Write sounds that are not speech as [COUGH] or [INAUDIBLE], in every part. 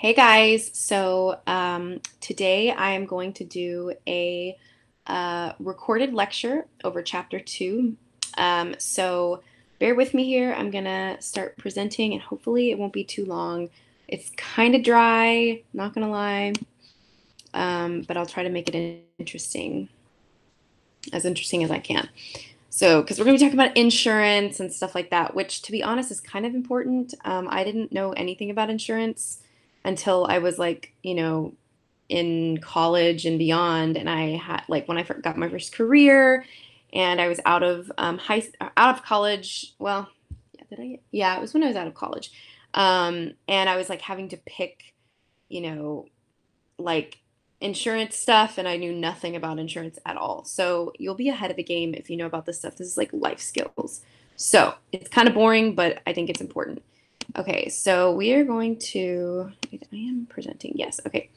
Hey guys, so um, today I am going to do a uh, recorded lecture over chapter two. Um, so bear with me here. I'm gonna start presenting and hopefully it won't be too long. It's kind of dry, not gonna lie, um, but I'll try to make it interesting, as interesting as I can. So, because we're going to be talking about insurance and stuff like that, which to be honest is kind of important. Um, I didn't know anything about insurance until I was like, you know, in college and beyond. And I had like when I got my first career and I was out of um, high, out of college. Well, yeah, did I? Yeah, it was when I was out of college. Um, and I was like having to pick, you know, like insurance stuff and I knew nothing about insurance at all. So you'll be ahead of the game if you know about this stuff. This is like life skills. So it's kind of boring, but I think it's important. Okay, so we are going to, I am presenting, yes, okay.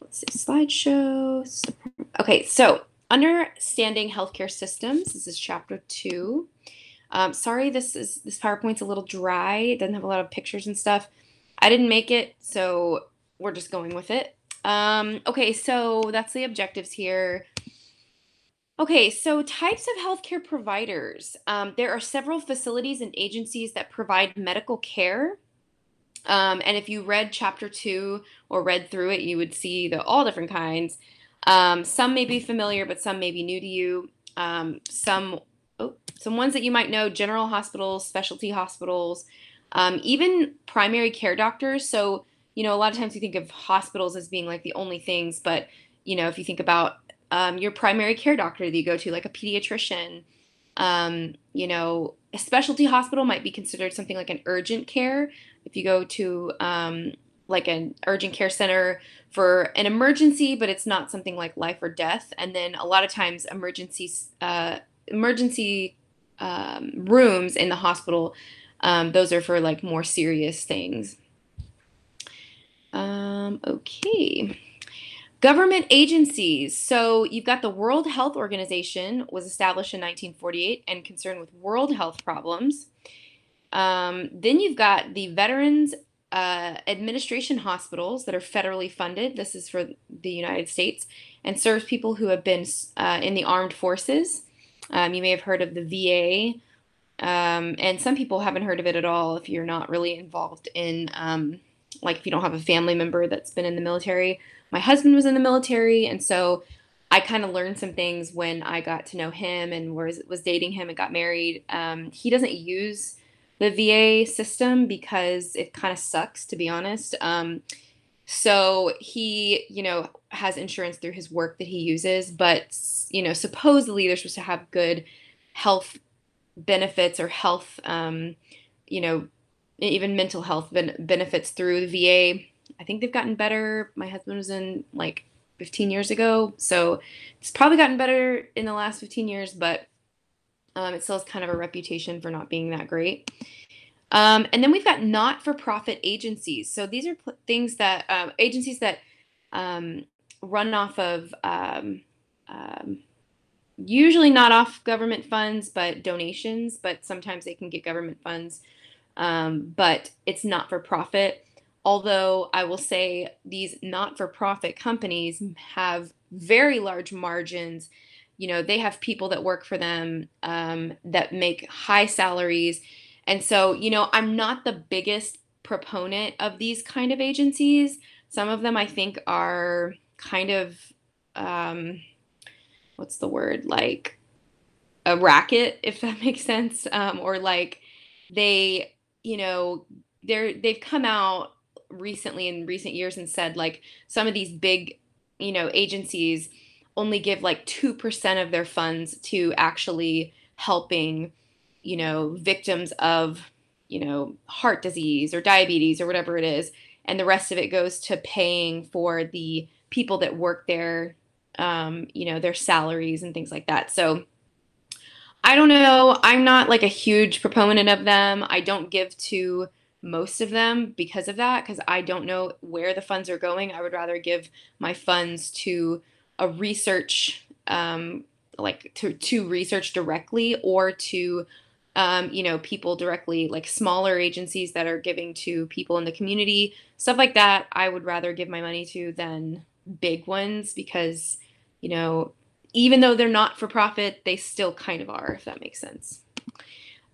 Let's see, slideshow. Okay, so understanding healthcare systems, this is chapter two. Um, sorry, this is this PowerPoint's a little dry. It doesn't have a lot of pictures and stuff. I didn't make it, so we're just going with it. Um, okay, so that's the objectives here. Okay, so types of healthcare providers. Um, there are several facilities and agencies that provide medical care. Um, and if you read chapter two or read through it, you would see the all different kinds. Um, some may be familiar, but some may be new to you. Um, some, oh, some ones that you might know: general hospitals, specialty hospitals, um, even primary care doctors. So you know, a lot of times you think of hospitals as being like the only things, but you know, if you think about um, your primary care doctor that you go to, like a pediatrician. Um, you know, a specialty hospital might be considered something like an urgent care. If you go to um, like an urgent care center for an emergency, but it's not something like life or death. And then a lot of times, emergency uh, emergency um, rooms in the hospital, um, those are for like more serious things. Um, okay. Government agencies. So you've got the World Health Organization was established in 1948 and concerned with world health problems. Um, then you've got the Veterans uh, Administration hospitals that are federally funded. This is for the United States and serves people who have been uh, in the armed forces. Um, you may have heard of the VA, um, and some people haven't heard of it at all if you're not really involved in, um, like, if you don't have a family member that's been in the military my husband was in the military, and so I kind of learned some things when I got to know him and was was dating him and got married. Um, he doesn't use the VA system because it kind of sucks, to be honest. Um, so he, you know, has insurance through his work that he uses, but you know, supposedly they're supposed to have good health benefits or health, um, you know, even mental health ben- benefits through the VA I think they've gotten better. My husband was in like 15 years ago, so it's probably gotten better in the last 15 years, but um, it still has kind of a reputation for not being that great. Um, and then we've got not-for-profit agencies. So these are pl- things that uh, agencies that um, run off of um, um, usually not off government funds, but donations. But sometimes they can get government funds. Um, but it's not for profit. Although I will say these not for profit companies have very large margins. You know, they have people that work for them um, that make high salaries. And so, you know, I'm not the biggest proponent of these kind of agencies. Some of them I think are kind of, um, what's the word? Like a racket, if that [LAUGHS] makes sense. Um, or like they, you know, they're, they've come out recently in recent years and said like some of these big, you know, agencies only give like 2% of their funds to actually helping, you know, victims of, you know, heart disease or diabetes or whatever it is. And the rest of it goes to paying for the people that work there, um, you know, their salaries and things like that. So I don't know. I'm not like a huge proponent of them. I don't give to most of them because of that because I don't know where the funds are going. I would rather give my funds to a research um, like to, to research directly or to um, you know, people directly, like smaller agencies that are giving to people in the community, stuff like that, I would rather give my money to than big ones because, you know, even though they're not for profit, they still kind of are, if that makes sense.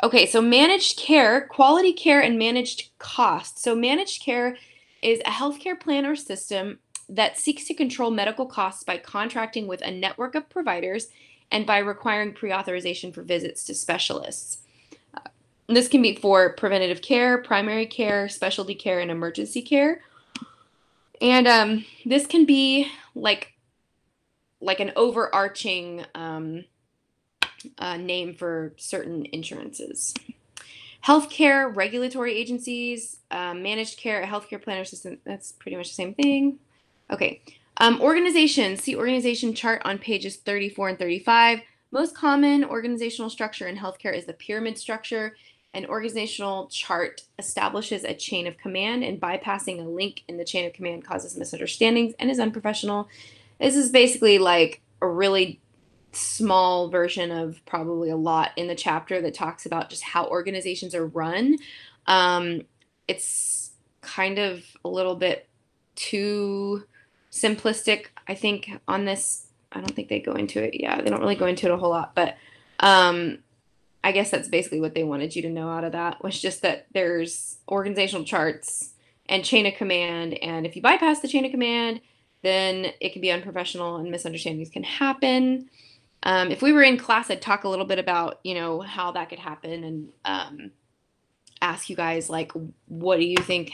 Okay, so managed care, quality care, and managed cost. So, managed care is a healthcare plan or system that seeks to control medical costs by contracting with a network of providers and by requiring pre authorization for visits to specialists. Uh, this can be for preventative care, primary care, specialty care, and emergency care. And um, this can be like like an overarching um, uh, name for certain insurances. Healthcare regulatory agencies, uh, managed care, healthcare planner system, that's pretty much the same thing. Okay. Um, organizations, see organization chart on pages 34 and 35. Most common organizational structure in healthcare is the pyramid structure. An organizational chart establishes a chain of command, and bypassing a link in the chain of command causes misunderstandings and is unprofessional. This is basically like a really small version of probably a lot in the chapter that talks about just how organizations are run. Um, it's kind of a little bit too simplistic, I think, on this. I don't think they go into it. Yeah, they don't really go into it a whole lot, but um, I guess that's basically what they wanted you to know out of that was just that there's organizational charts and chain of command, and if you bypass the chain of command, then it can be unprofessional and misunderstandings can happen. Um, if we were in class, I'd talk a little bit about you know how that could happen and um, ask you guys like, what do you think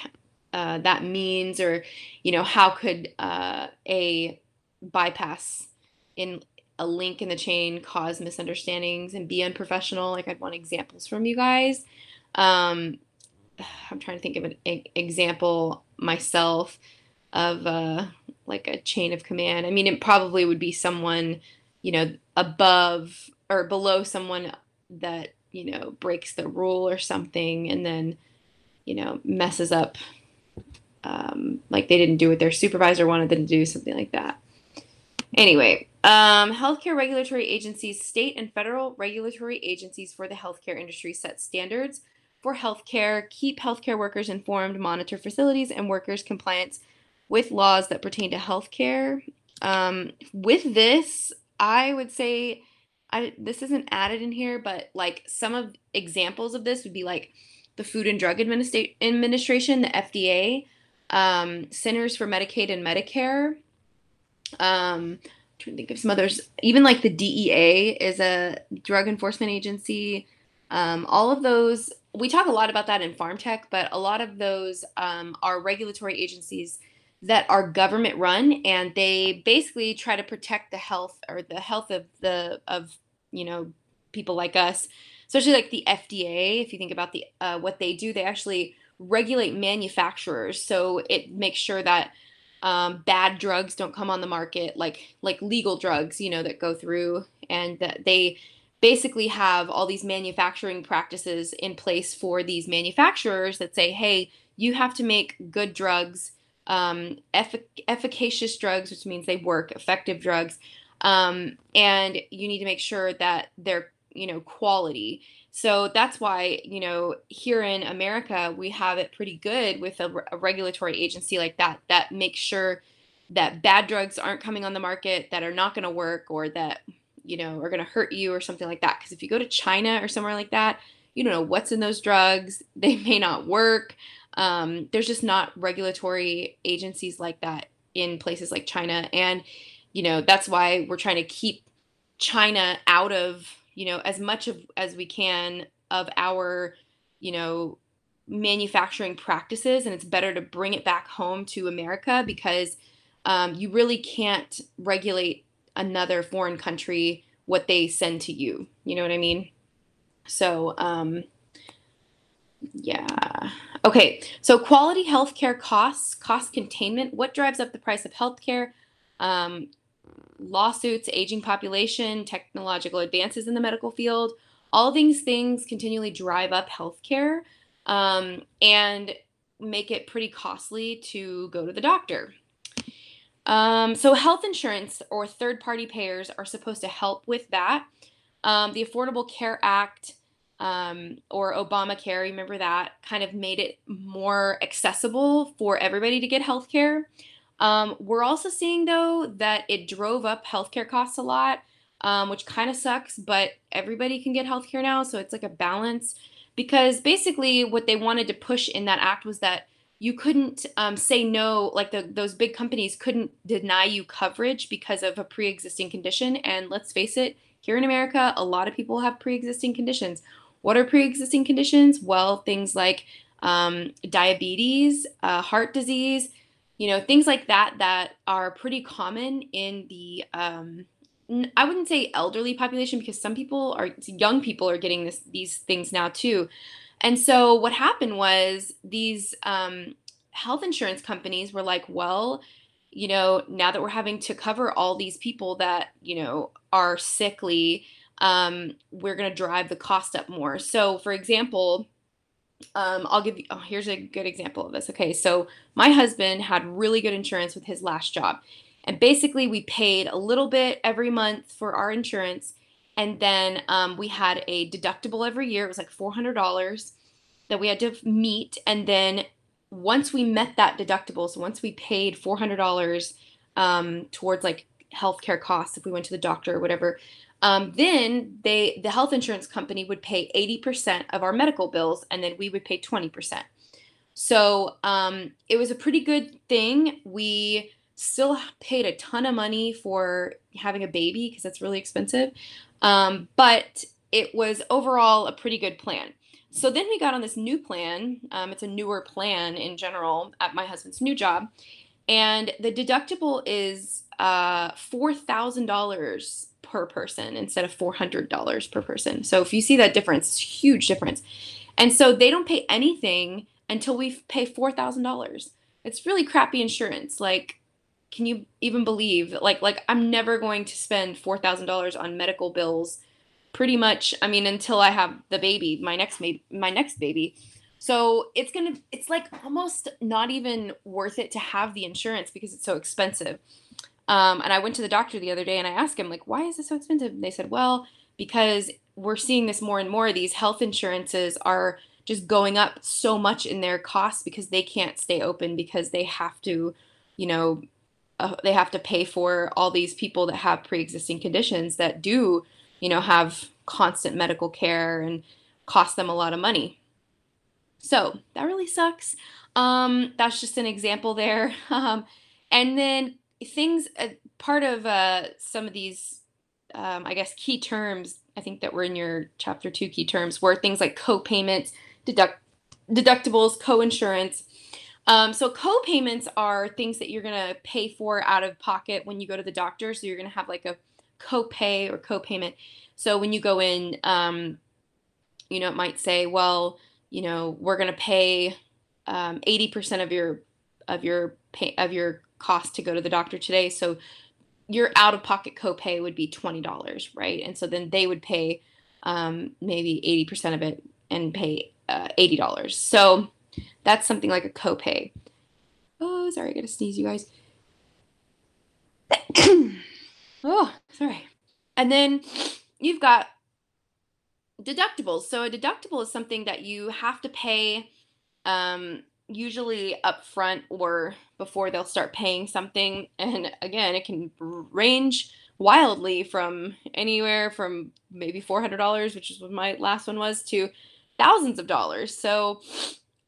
uh, that means, or you know, how could uh, a bypass in a link in the chain cause misunderstandings and be unprofessional? Like, I'd want examples from you guys. Um, I'm trying to think of an example myself of uh, like a chain of command. I mean, it probably would be someone, you know, above or below someone that you know breaks the rule or something, and then you know messes up um, like they didn't do what their supervisor wanted them to do, something like that. Anyway, um, healthcare regulatory agencies, state and federal regulatory agencies for the healthcare industry set standards for healthcare, keep healthcare workers informed, monitor facilities and workers' compliance with laws that pertain to healthcare. Um, with this, I would say I, this isn't added in here, but like some of examples of this would be like the Food and Drug Administra- Administration, the FDA, um, Centers for Medicaid and Medicare. Um, I'm trying to think of some others. Even like the DEA is a drug enforcement agency. Um, all of those, we talk a lot about that in pharm tech, but a lot of those um, are regulatory agencies that are government run and they basically try to protect the health or the health of the of you know people like us especially like the fda if you think about the uh, what they do they actually regulate manufacturers so it makes sure that um, bad drugs don't come on the market like like legal drugs you know that go through and that they basically have all these manufacturing practices in place for these manufacturers that say hey you have to make good drugs um, effic- efficacious drugs which means they work effective drugs um, and you need to make sure that they're you know quality so that's why, you know, here in America, we have it pretty good with a, a, regulatory agency like that that makes sure that bad drugs aren't coming on the market that are not going to work or that, you know, are going to hurt you or something like that. Because if you go to China or somewhere like that, you don't know what's in those drugs. [LAUGHS] They may not work. Um, there's just not regulatory agencies like that in places like China. And, you know, that's why we're trying to keep China out of you know as much of as we can of our you know manufacturing practices. And it's better to bring it back home to america because um, you really can't regulate another foreign country what they send to you. You know what i mean? So um, yeah okay so quality healthcare costs cost containment what drives up the price of healthcare um, lawsuits, aging population, technological advances in the medical field, all these things continually drive up healthcare um, and make it pretty costly to go to the doctor. Um, so, health insurance or third party payers are supposed to help with that. Um, the Affordable Care Act um, or Obamacare, remember that, kind of made it more accessible for everybody to get healthcare. Um, we're also seeing, though, that it drove up healthcare costs a lot, um, which kind of sucks, but everybody can get healthcare now. So it's like a balance because basically what they wanted to push in that act was that you couldn't um, say no, like the, those big companies couldn't deny you coverage because of a pre existing condition. And let's face it, here in America, a lot of people have pre existing conditions what are pre existing conditions? Well, things like um, diabetes, uh, heart disease, you know, things like that that are pretty common in the, um, I wouldn't say elderly population because some people are, young people are getting this, these things now too. And so what happened was these um, health insurance companies were like, well, you know, now that we're having to cover all these people that, you know, are sickly, um, we're going to drive the cost up more. So, for example, um, I'll give you, oh, here's a good example of this. Okay, so my husband had really good insurance with his last job. And basically, we paid a little bit every month for our insurance. And then um, we had a deductible every year. It was like $400 that we had to meet. And then once we met that deductible, so once we paid $400 um, towards like healthcare costs if we went to the doctor or whatever, um, then they the health insurance company would pay 80% of our medical bills and then we would pay 20%. So um, it was a pretty good thing. We still paid a ton of money for having a baby because that's really expensive. Um, but it was overall a pretty good plan. So then we got on this new plan. Um, it's a newer plan in general at my husband's new job. And the deductible is uh, $4,000 per person instead of $400 per person. So if you see that difference, huge difference. And so they don't pay anything until we pay $4,000. It's really crappy insurance. Like, can you even believe like like I'm never going to spend $4,000 on medical bills pretty much I mean until I have the baby, my next my next baby. So it's going to it's like almost not even worth it to have the insurance because it's so expensive. Um, and I went to the doctor the other day and I asked him, like, why is this so expensive? And they said, well, because we're seeing this more and more. These health insurances are just going up so much in their costs because they can't stay open because they have to, you know, uh, they have to pay for all these people that have pre-existing conditions that do, you know, have constant medical care and cost them a lot of money. So that really sucks. Um, that's just an example there. [LAUGHS] Um, and then things uh, part of uh, some of these um, i guess key terms i think that were in your chapter two key terms were things like co-payments deduct deductibles co-insurance. Um, so co-payments are things that you're going to pay for out of pocket when you go to the doctor. So you're going to have like a co-pay or co-payment. So when you go in um, you know it might say well you know we're going to pay um, 80% of your of your pay, of your cost to go to the doctor today. So your out of pocket copay would be $20, right? And so then they would pay um, maybe 80% of it and pay uh, $80. So that's something like a copay. Oh, sorry, I gotta sneeze, you guys. [COUGHS] oh, sorry. And then you've got deductibles. So a deductible is something that you have to pay um, usually upfront or before they'll start paying something. And again, it can range wildly from anywhere from maybe $400, which is what my last one was, to thousands of dollars. So,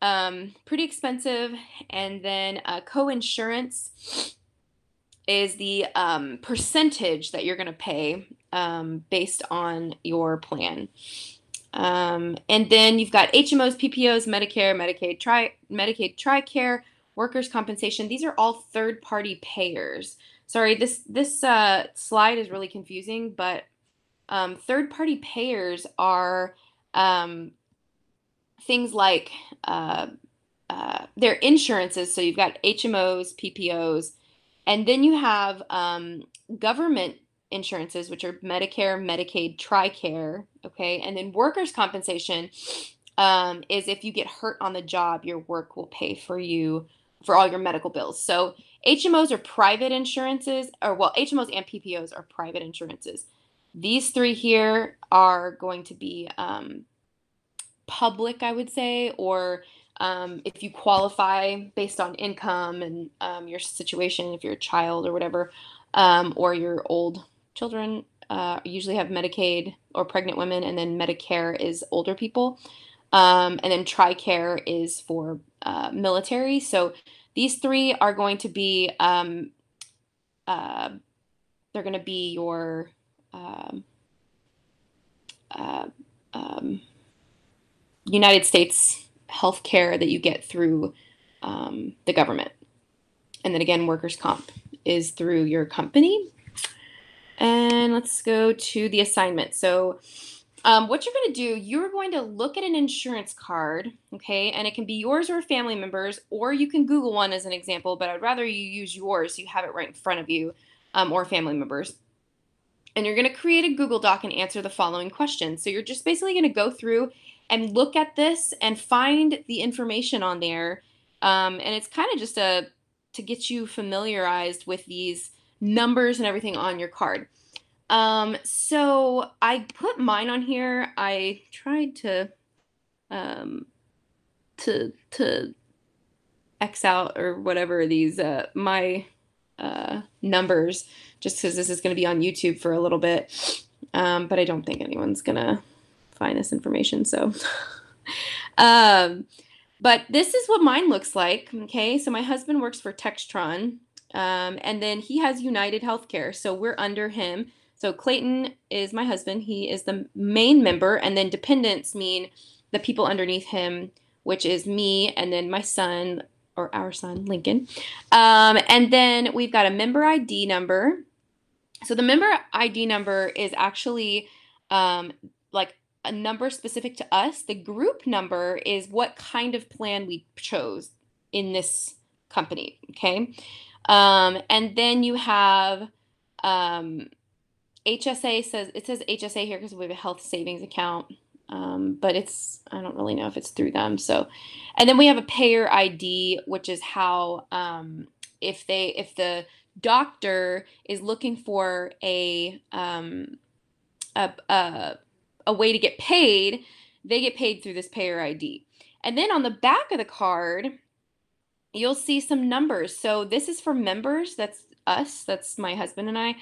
um, pretty expensive. And then uh, co insurance is the um, percentage that you're going to pay um, based on your plan. Um, and then you've got HMOs, PPOs, Medicare, Medicaid, Tri- Medicaid, TRICARE, workers' compensation. These are all third-party payers. Sorry, this this uh, slide is really confusing, but um, third-party payers are um, things like uh, uh, their insurances. So you've got HMOs, PPOs, and then you have um, government insurances, which are Medicare, Medicaid, TRICARE, okay, and then workers' compensation um, is if you get hurt on the job, your work will pay for you for all your medical bills. So HMOs are private insurances, or well, HMOs and PPOs are private insurances. These three here are going to be um, public, I would say, or um, if you qualify based on income and um, your situation, if you're a child or whatever, um, or your old children, uh, usually have Medicaid or pregnant women, and then Medicare is older people. Um, and then TRICARE is for uh, military. So these three are going to be, um, uh, they're going to be your um, uh, um, United States health care that you get through um, the government. And then again, workers' comp is through your company. And let's go to the assignment. So, um, what you're going to do, you're going to look at an insurance card, okay, and it can be yours or a family member's, or you can Google one as an example, but I'd rather you use yours so you have it right in front of you um, or family members. And you're going to create a Google Doc and answer the following questions. So, you're just basically going to go through and look at this and find the information on there. Um, and it's kind of just a to get you familiarized with these numbers and everything on your card. Um, so I put mine on here. I tried to um, to to X out or whatever these uh, my uh, numbers just because this is going to be on YouTube for a little bit. Um, but I don't think anyone's gonna find this information. So, [LAUGHS] um, but this is what mine looks like. Okay, so my husband works for Textron, um, and then he has United Healthcare, so we're under him. So Clayton is my husband. He is the main member, and then dependents mean the people underneath him, which is me, and then my son or our son Lincoln. Um, and then we've got a member ID number. So the member ID number is actually um, like a number specific to us. The group number is what kind of plan we chose in this company. Okay. Um, and then you have um, HSA says it says HSA here because we have a health savings account. Um, but it's I don't really know if it's through them. So, and then we have a payer ID, which is how um, if they if the doctor is looking for a um, a, a a way to get paid, they get paid through this payer ID. And then on the back of the card, you'll see some numbers. So this is for members. That's us. That's my husband and I.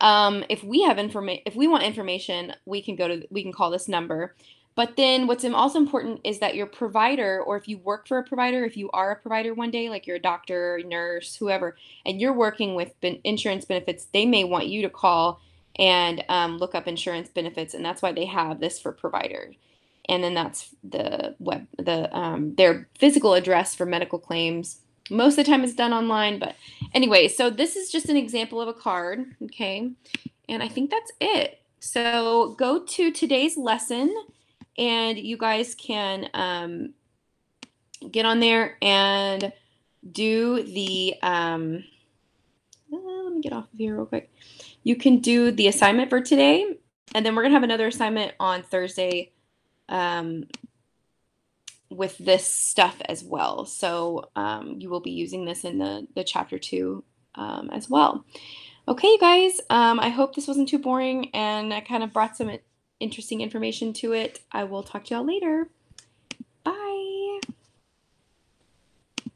Um, if we have information, if we want information, we can go to we can call this number. But then what's also important is that your provider, or if you work for a provider, if you are a provider one day, like you're a doctor, nurse, whoever, and you're working with insurance benefits, they may want you to call and um, look up insurance benefits, and that's why they have this for providers. And then that's the web, the um, their physical address for medical claims. Most of the time, it's done online, but anyway. So this is just an example of a card, okay? And I think that's it. So go to today's lesson, and you guys can um, get on there and do the. Um, uh, let me get off of here real quick you can do the assignment for today, and then we're gonna have another assignment on Thursday um, with this stuff as well. So um, you will be using this in the the chapter two um, as well. Okay, you guys. Um, I hope this wasn't too boring, and I kind of brought some interesting information to it. I will talk to y'all later.